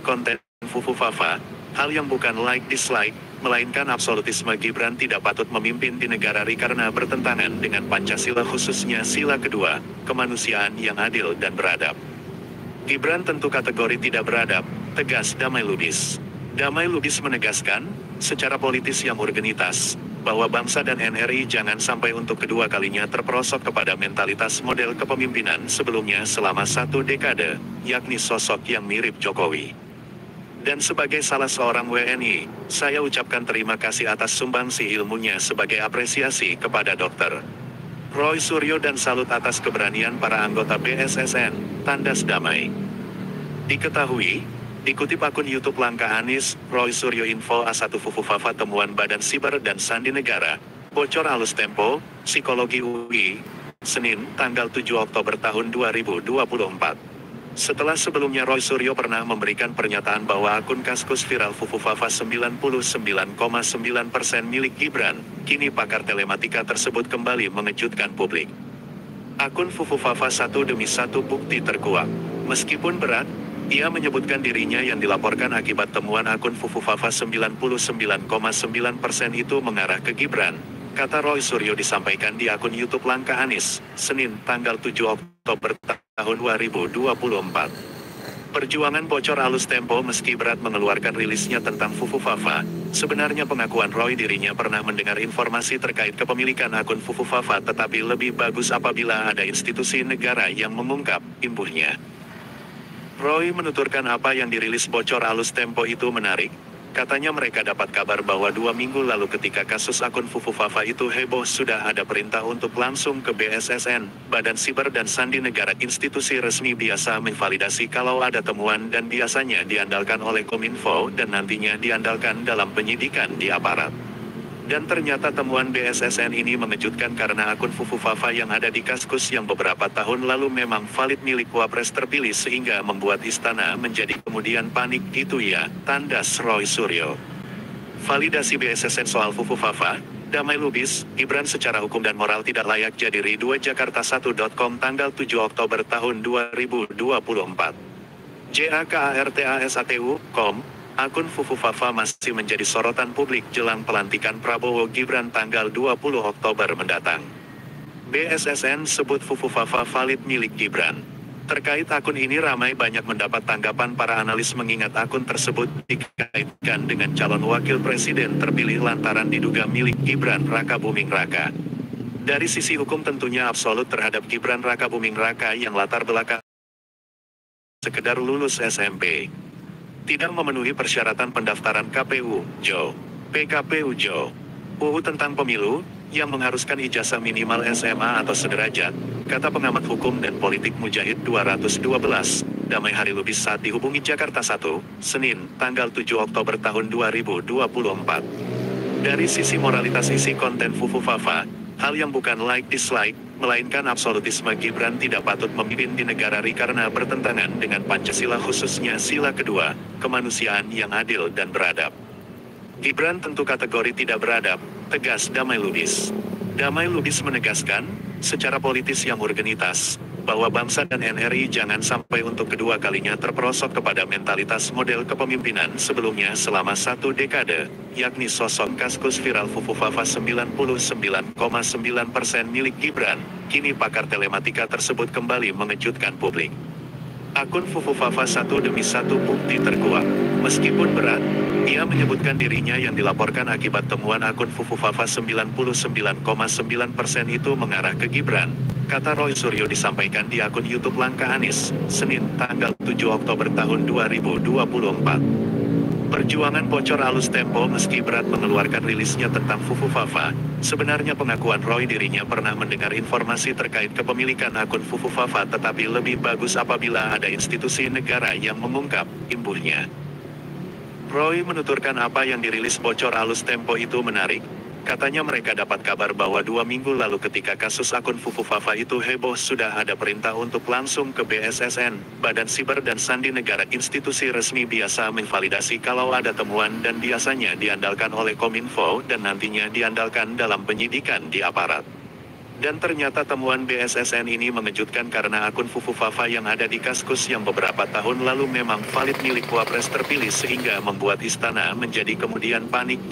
konten Fufu Fafa, hal yang bukan like dislike, melainkan absolutisme Gibran tidak patut memimpin di negara RI karena bertentangan dengan Pancasila khususnya sila kedua, kemanusiaan yang adil dan beradab. Gibran tentu kategori tidak beradab, tegas Damai Lubis. Damai Lubis menegaskan, secara politis yang urgenitas, bahwa bangsa dan NRI jangan sampai untuk kedua kalinya terperosok kepada mentalitas model kepemimpinan sebelumnya selama satu dekade, yakni sosok yang mirip Jokowi. Dan sebagai salah seorang WNI, saya ucapkan terima kasih atas sumbangsi ilmunya sebagai apresiasi kepada dokter. Roy Suryo dan salut atas keberanian para anggota BSSN, tandas damai. Diketahui, dikutip akun YouTube Langkah Anis, Roy Suryo Info A1 Fufu Fafa temuan Badan Siber dan Sandi Negara, bocor halus tempo, psikologi UI, Senin, tanggal 7 Oktober tahun 2024. Setelah sebelumnya Roy Suryo pernah memberikan pernyataan bahwa akun Kaskus viral Fufu Fafa 99,9% milik Gibran, kini pakar telematika tersebut kembali mengejutkan publik. Akun Fufu Fafa satu demi satu bukti terkuak. Meskipun berat, ia menyebutkan dirinya yang dilaporkan akibat temuan akun Fufu Fafa 99,9% itu mengarah ke Gibran, kata Roy Suryo disampaikan di akun YouTube Langkah Anis, Senin tanggal 7 Oktober tahun 2024. Perjuangan bocor halus tempo meski berat mengeluarkan rilisnya tentang Fufu Fafa, sebenarnya pengakuan Roy dirinya pernah mendengar informasi terkait kepemilikan akun Fufu Fafa tetapi lebih bagus apabila ada institusi negara yang mengungkap, imbuhnya. Roy menuturkan apa yang dirilis bocor halus tempo itu menarik, Katanya mereka dapat kabar bahwa dua minggu lalu ketika kasus akun Fufu Fafa itu heboh sudah ada perintah untuk langsung ke BSSN, Badan Siber dan Sandi Negara institusi resmi biasa memvalidasi kalau ada temuan dan biasanya diandalkan oleh Kominfo dan nantinya diandalkan dalam penyidikan di aparat. Dan ternyata temuan BSSN ini mengejutkan karena akun Fufu Fafa yang ada di Kaskus yang beberapa tahun lalu memang valid milik Wapres terpilih sehingga membuat istana menjadi kemudian panik gitu ya, tandas Roy Suryo. Validasi BSSN soal Fufu Fafa, Damai Lubis, Gibran secara hukum dan moral tidak layak jadi Ri2 Jakarta1.com tanggal 7 Oktober tahun 2024. JAKARTASATU, kom, Akun Fufu Fafa masih menjadi sorotan publik jelang pelantikan Prabowo Gibran tanggal 20 Oktober mendatang. BSSN sebut Fufu Fafa valid milik Gibran. Terkait akun ini ramai banyak mendapat tanggapan para analis mengingat akun tersebut dikaitkan dengan calon wakil presiden terpilih lantaran diduga milik Gibran Raka Buming Raka. Dari sisi hukum tentunya absolut terhadap Gibran Raka Buming Raka yang latar belakang sekedar lulus SMP tidak memenuhi persyaratan pendaftaran KPU, Jo. PKPU Jo. UU tentang pemilu, yang mengharuskan ijazah minimal SMA atau sederajat, kata pengamat hukum dan politik Mujahid 212, Damai Hari Lubis saat dihubungi Jakarta 1, Senin, tanggal 7 Oktober tahun 2024. Dari sisi moralitas isi konten Fufu Fafa, hal yang bukan like dislike, melainkan absolutisme Gibran tidak patut memimpin di negara RI karena bertentangan dengan Pancasila khususnya sila kedua, kemanusiaan yang adil dan beradab. Gibran tentu kategori tidak beradab, tegas Damai Lubis. Damai Lubis menegaskan, secara politis yang urgenitas, bahwa bangsa dan NRI jangan sampai untuk kedua kalinya terperosok kepada mentalitas model kepemimpinan sebelumnya selama satu dekade, yakni sosok Kaskus viral Fufu Fafa 99,9% milik Gibran, kini pakar telematika tersebut kembali mengejutkan publik. Akun Fufu Fafa satu demi satu bukti terkuat. Meskipun berat, ia menyebutkan dirinya yang dilaporkan akibat temuan akun Fufu Fafa 99,9% itu mengarah ke Gibran. Kata Roy Suryo disampaikan di akun YouTube Langkah Anis, Senin, tanggal 7 Oktober tahun 2024. Perjuangan bocor halus tempo meski berat mengeluarkan rilisnya tentang Fufu Fafa, sebenarnya pengakuan Roy dirinya pernah mendengar informasi terkait kepemilikan akun Fufu Fafa tetapi lebih bagus apabila ada institusi negara yang mengungkap, imbuhnya. Roy menuturkan apa yang dirilis bocor halus tempo itu menarik, Katanya mereka dapat kabar bahwa dua minggu lalu ketika kasus akun Fufu Fafa itu heboh sudah ada perintah untuk langsung ke BSSN, Badan Siber dan Sandi Negara institusi resmi biasa memvalidasi kalau ada temuan dan biasanya diandalkan oleh Kominfo dan nantinya diandalkan dalam penyidikan di aparat. Dan ternyata temuan BSSN ini mengejutkan karena akun Fufu Fafa yang ada di Kaskus yang beberapa tahun lalu memang valid milik Wapres terpilih sehingga membuat istana menjadi kemudian panik